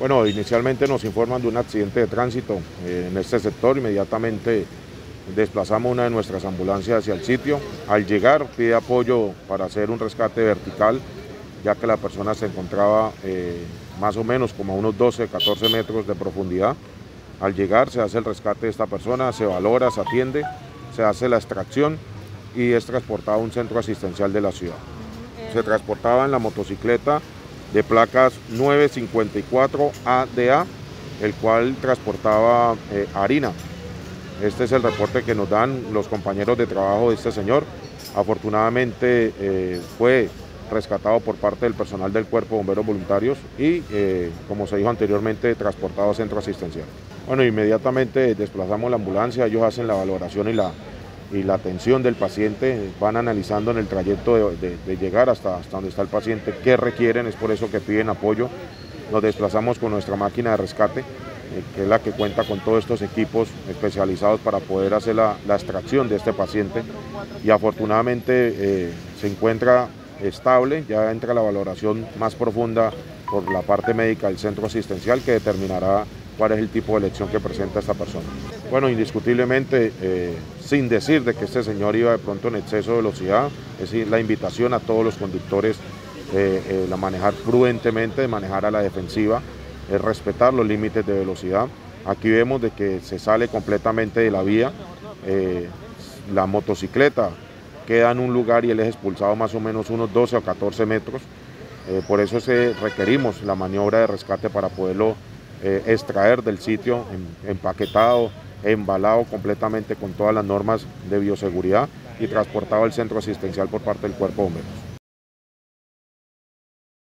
Bueno, inicialmente nos informan de un accidente de tránsito eh, en este sector, inmediatamente desplazamos una de nuestras ambulancias hacia el sitio. Al llegar pide apoyo para hacer un rescate vertical, ya que la persona se encontraba eh, más o menos como a unos 12, 14 metros de profundidad. Al llegar se hace el rescate de esta persona, se valora, se atiende, se hace la extracción y es transportado a un centro asistencial de la ciudad. Se transportaba en la motocicleta de placas 954 ADA, el cual transportaba eh, harina. Este es el reporte que nos dan los compañeros de trabajo de este señor. Afortunadamente eh, fue rescatado por parte del personal del Cuerpo de Bomberos Voluntarios y, eh, como se dijo anteriormente, transportado a centro asistencial. Bueno, inmediatamente desplazamos la ambulancia, ellos hacen la valoración y la, y la atención del paciente, van analizando en el trayecto de, llegar hasta, hasta donde está el paciente qué requieren, es por eso que piden apoyo. Nos desplazamos con nuestra máquina de rescate, eh, que es la que cuenta con todos estos equipos especializados para poder hacer la, extracción de este paciente y afortunadamente eh, se encuentra estable, ya entra la valoración más profunda por la parte médica del centro asistencial que determinará cuál es el tipo de lesión que presenta esta persona. Bueno, indiscutiblemente, eh, sin decir de que este señor iba de pronto en exceso de velocidad, es decir, la invitación a todos los conductores eh, eh, a manejar prudentemente, de manejar a la defensiva, es respetar los límites de velocidad. Aquí vemos de que se sale completamente de la vía, la motocicleta queda en un lugar y él es expulsado más o menos unos 12 o 14 metros. por eso requerimos la maniobra de rescate para poderlo eh, extraer del sitio empaquetado, embalado completamente con todas las normas de bioseguridad y transportado al centro asistencial por parte del cuerpo de.